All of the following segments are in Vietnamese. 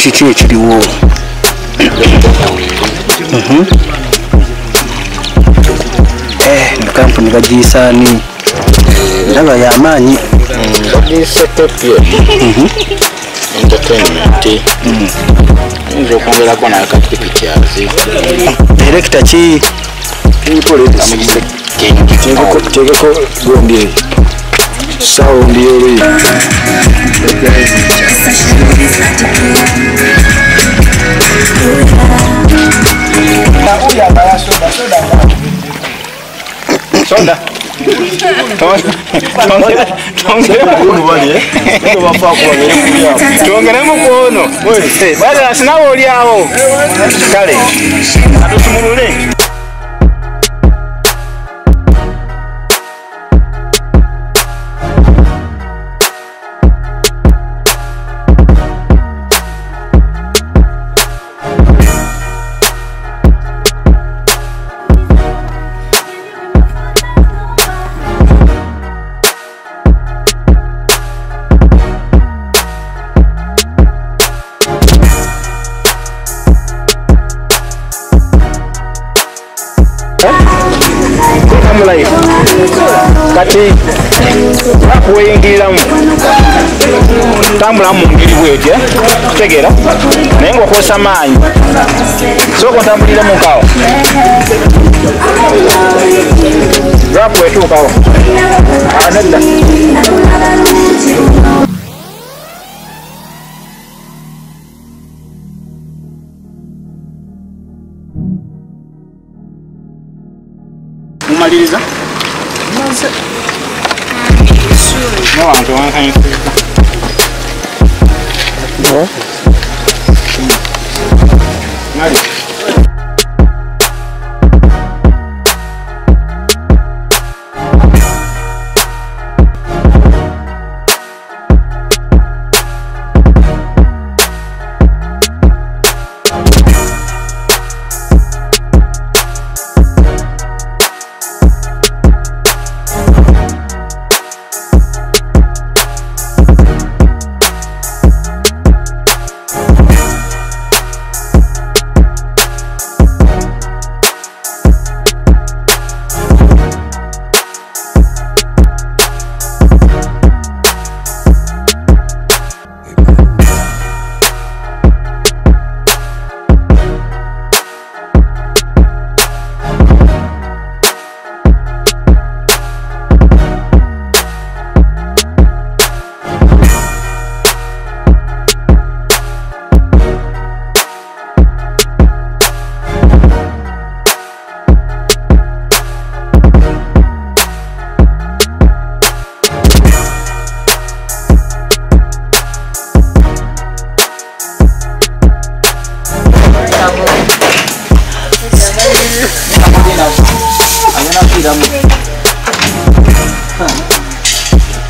kiki ekiriwo kampuni bagiyisaani ndaba yamaanyi erekita ki tegeko só dá. tongeramu kuono bada sinawolyao kale atutumulule samulaifu kati apu weyingiriramu tambulamu mu ngeri bwetya kutegeera naye ngaokozesa maanyi. Sooka ntambuliramu nkaawo. Lwapu wetuukawo. Anedda maliriza maze wange wankanyisa ontambuliremu nkawo rapu etuukawo nedda mumaliriza nawantu wankanyisiza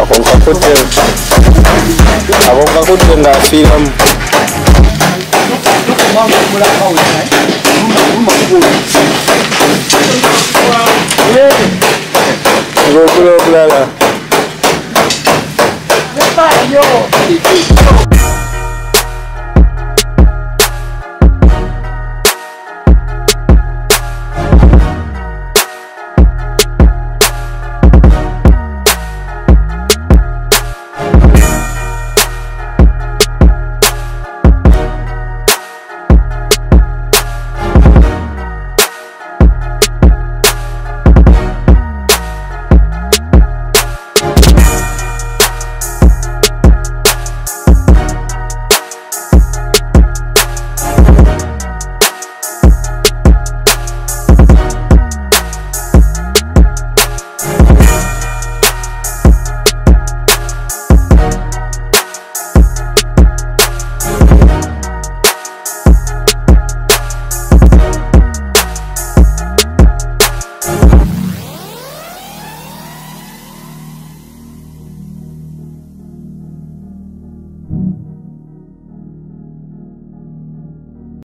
ako nkakutte ako nkakutte ngaafiiramu ng'okula okulala